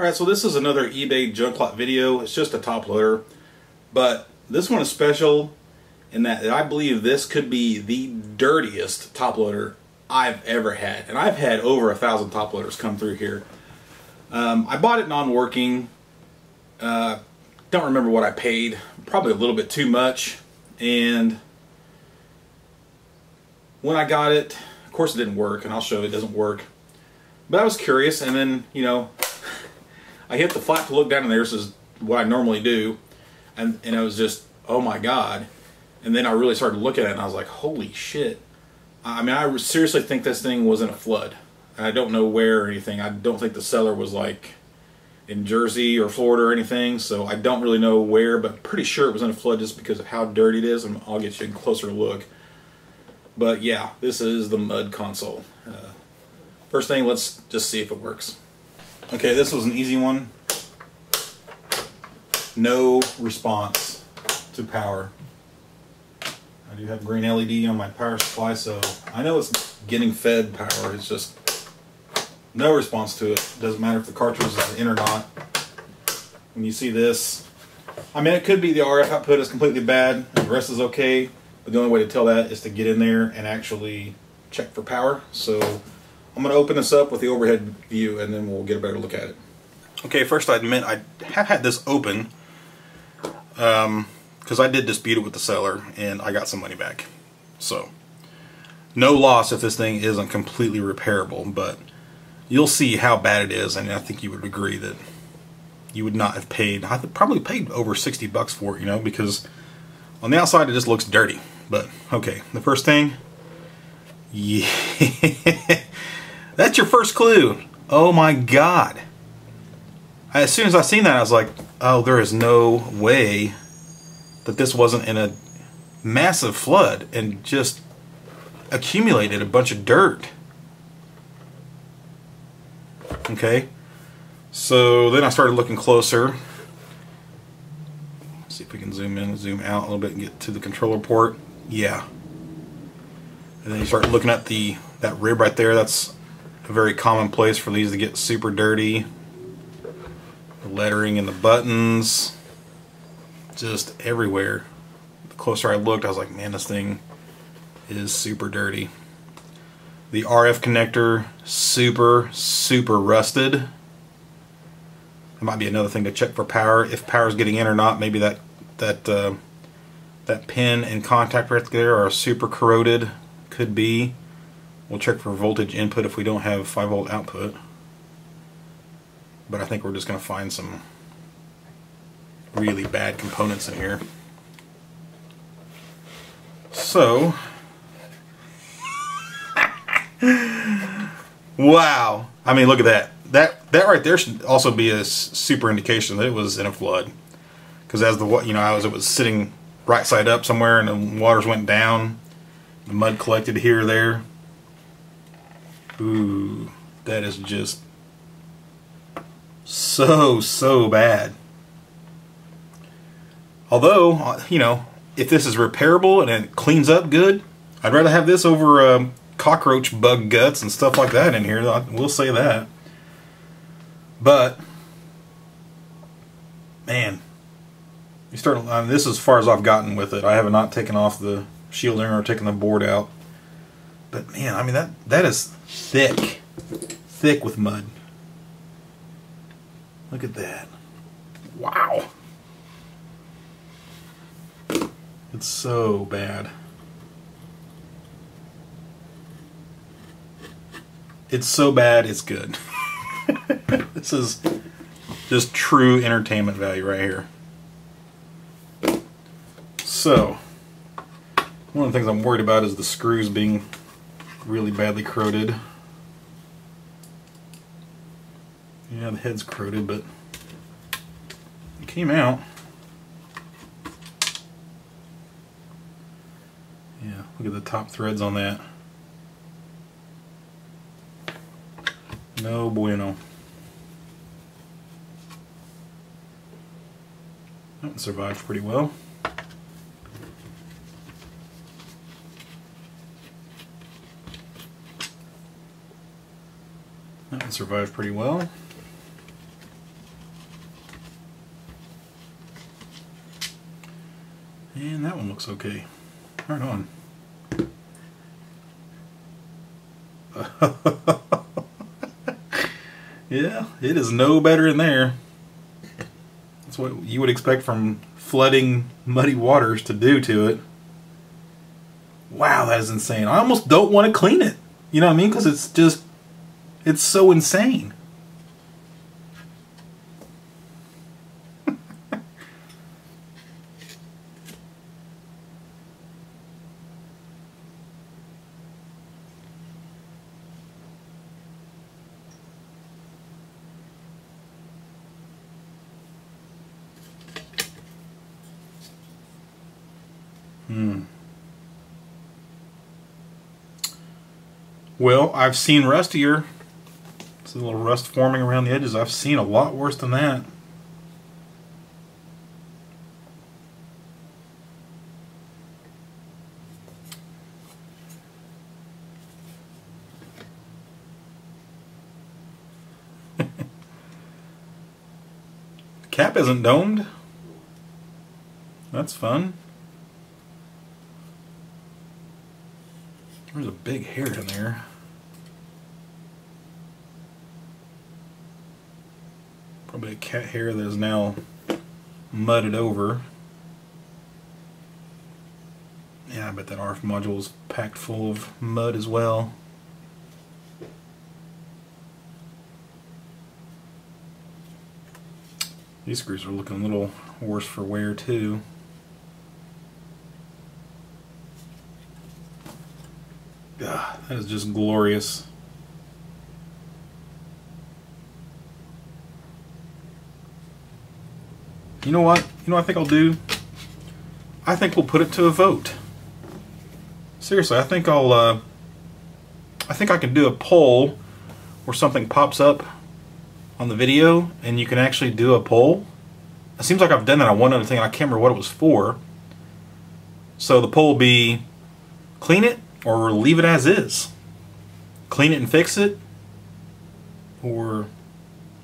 Alright, so this is another eBay junk lot video. It's just a top loader. But this one is special in that I believe this could be the dirtiest top loader I've ever had. And I've had over a thousand top loaders come through here. Um, I bought it non-working. Uh, don't remember what I paid. Probably a little bit too much. And when I got it, of course it didn't work, and I'll show it doesn't work. But I was curious, and then, you know, I hit the flap to look down in there. This is what I normally do. And, and it was just, oh my God. And then I really started looking at it and I was like, holy shit. I mean, I seriously think this thing was in a flood. And I don't know where or anything. I don't think the seller was like in Jersey or Florida or anything. So I don't really know where, but pretty sure it was in a flood just because of how dirty it is. And I'll get you a closer look. But yeah, this is the mud console. Uh, first thing, let's just see if it works. Okay, this was an easy one. No response to power. I do have green LED on my power supply, so I know it's getting fed power. It's just no response to it. Doesn't matter if the cartridge is in or not. When you see this, I mean, it could be the RF output is completely bad the rest is okay, but the only way to tell that is to get in there and actually check for power. So I'm going to open this up with the overhead view and then we'll get a better look at it. Okay, first I admit I have had this open because um, I did dispute it with the seller and I got some money back. So, no loss if this thing isn't completely repairable, but you'll see how bad it is and I think you would agree that you would not have paid, I probably paid over 60 bucks for it, you know, because on the outside it just looks dirty. But, okay, the first thing, yeah, that's your first clue. Oh my God as soon as I seen that, I was like, oh, there is no way that this wasn't in a massive flood and just accumulated a bunch of dirt. Okay, so then I started looking closer. Let's see if we can zoom in, zoom out a little bit, and get to the controller port. Yeah. And then you start looking at the that rib right there. That's very common place for these to get super dirty. The lettering and the buttons just everywhere. The closer I looked I was like man this thing is super dirty. The RF connector super super rusted. That might be another thing to check for power. If power is getting in or not maybe that that uh, that pin and contact right there are super corroded. Could be we'll check for voltage input if we don't have 5 volt output but I think we're just going to find some really bad components in here. So, wow. I mean, look at that. That that right there should also be a super indication that it was in a flood. Because as the you know, as it was sitting right side up somewhere and the waters went down, the mud collected here or there. Ooh, that is just so, so bad. Although, uh, you know, if this is repairable and it cleans up good, I'd rather have this over um, cockroach bug guts and stuff like that in here. I will say that. But, man, you start. I mean, this is as far as I've gotten with it. I have not taken off the shielding or taken the board out. But man, I mean that that is thick, thick with mud. Look at that. Wow. It's so bad. It's so bad, it's good. this is just true entertainment value right here. So, one of the things I'm worried about is the screws being really badly corroded. Yeah, the head's corroded, but it came out. Yeah, look at the top threads on that. No bueno. That one survived pretty well. It survived pretty well. And that one looks okay. Right on. yeah, it is no better in there. That's what you would expect from flooding muddy waters to do to it. Wow, that is insane. I almost don't want to clean it. You know what I mean? Because it's just it's so insane. Hmm. Well, I've seen rustier. A little rust forming around the edges. I've seen a lot worse than that. cap isn't domed. That's fun. There's a big hair in there. Probably a cat hair that is now mudded over. Yeah, I bet that RF module is packed full of mud as well. These screws are looking a little worse for wear too. God, that is just glorious. You know what? You know what I think I'll do? I think we'll put it to a vote. Seriously, I think I'll, uh, I think I can do a poll where something pops up on the video and you can actually do a poll. It seems like I've done that on one other thing I can't remember what it was for. So the poll will be clean it or leave it as is. Clean it and fix it, or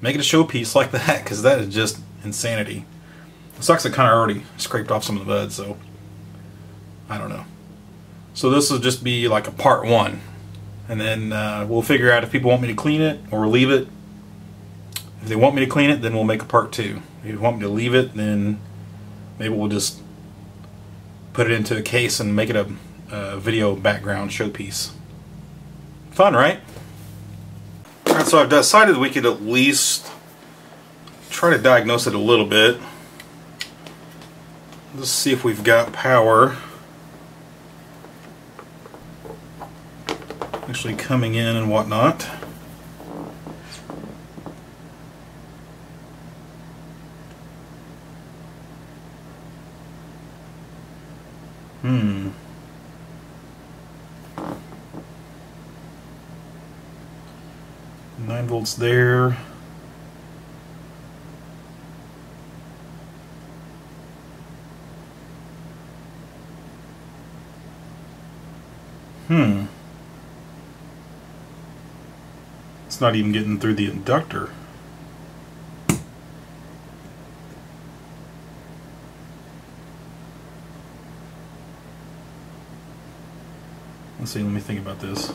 make it a showpiece like that, because that is just insanity. It sucks it kind of already scraped off some of the bud, so I don't know. So this will just be like a part one, and then uh, we'll figure out if people want me to clean it or leave it. If they want me to clean it, then we'll make a part two. If you want me to leave it, then maybe we'll just put it into a case and make it a uh, video background showpiece. Fun, right? Alright, so I've decided we could at least try to diagnose it a little bit. Let's see if we've got power actually coming in and whatnot. Hmm. 9 volts there. Hmm. It's not even getting through the inductor. Let's see, let me think about this.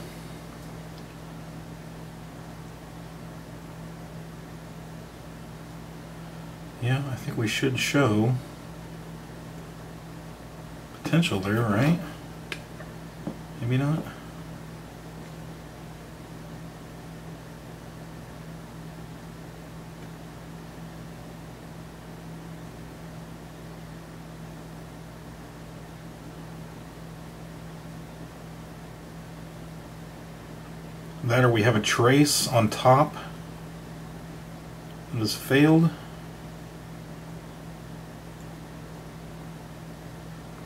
Yeah, I think we should show potential there, right? Maybe not. That or we have a trace on top that has failed.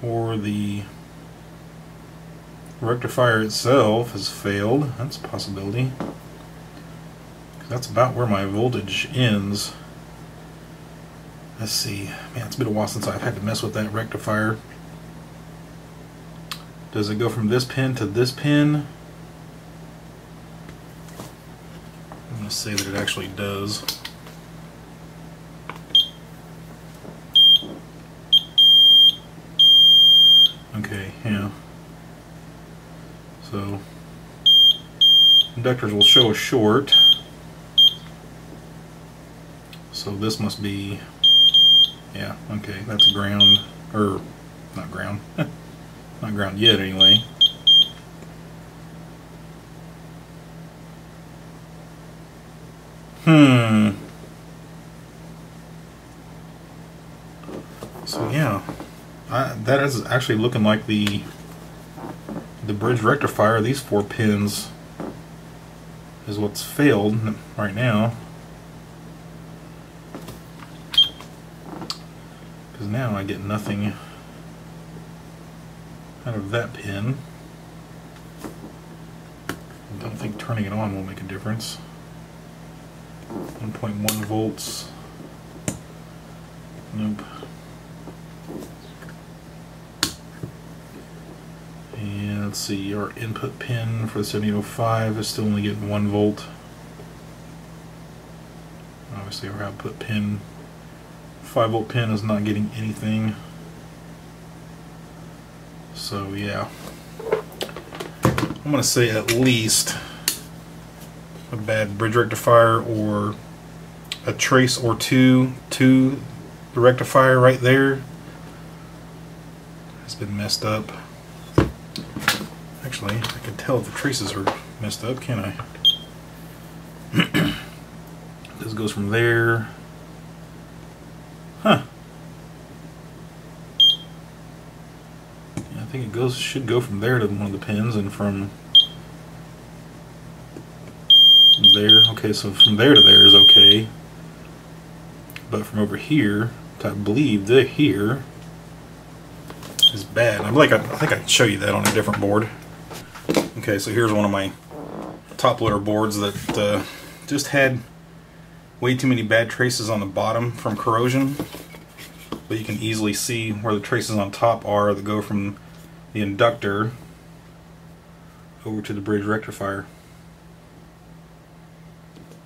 or the rectifier itself has failed. That's a possibility. That's about where my voltage ends. Let's see. Man, it's been a while since I've had to mess with that rectifier. Does it go from this pin to this pin? I'm going to say that it actually does. Okay, yeah. So, inductors will show a short. So this must be, yeah, okay, that's ground, or not ground, not ground yet anyway. Hmm. So yeah, I, that is actually looking like the the bridge rectifier. These four pins is what's failed right now. Because now I get nothing out of that pin. I don't think turning it on will make a difference. 1.1 volts. Nope. And let's see, our input pin for the 7805 is still only getting 1 volt. Obviously our output pin, 5 volt pin is not getting anything. So yeah, I'm going to say at least a bad bridge rectifier or a trace or two to the rectifier right there has been messed up. Actually, I can tell the traces are messed up, can I? this goes from there. Huh. Yeah, I think it goes should go from there to one of the pins and from there. Okay, so from there to there is okay. But from over here I believe the here is bad. I'm like I, I think I can show you that on a different board. Okay, so here's one of my top loader boards that uh, just had way too many bad traces on the bottom from corrosion. But you can easily see where the traces on top are that go from the inductor over to the bridge rectifier.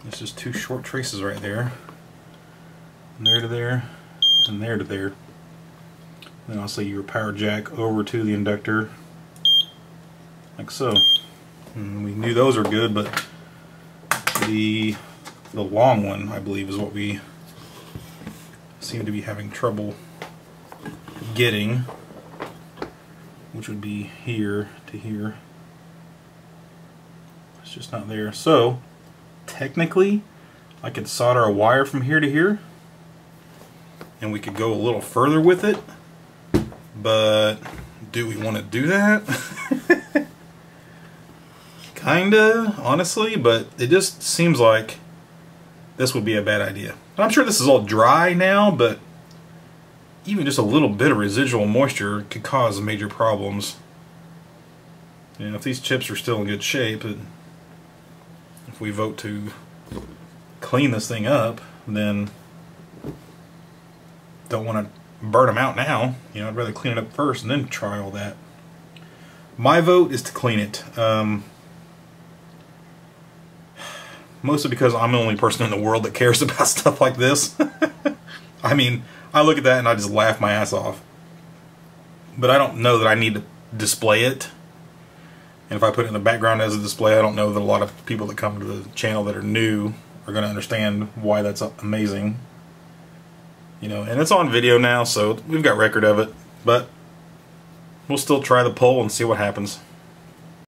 It's just two short traces right there. From there to there, and there to there. Then I'll say your power jack over to the inductor, like so. And we knew those are good, but the the long one, I believe, is what we seem to be having trouble getting, which would be here to here. It's just not there. So, technically, I could solder a wire from here to here, and we could go a little further with it, but do we want to do that? Kinda, honestly, but it just seems like this would be a bad idea. I'm sure this is all dry now, but even just a little bit of residual moisture could cause major problems. Know, if these chips are still in good shape, if we vote to clean this thing up, then don't want to burn them out now. You know, I'd rather clean it up first and then try all that. My vote is to clean it. Um, mostly because I'm the only person in the world that cares about stuff like this. I mean, I look at that and I just laugh my ass off. But I don't know that I need to display it. And if I put it in the background as a display, I don't know that a lot of people that come to the channel that are new are going to understand why that's amazing. You know, and it's on video now, so we've got record of it. But we'll still try the poll and see what happens.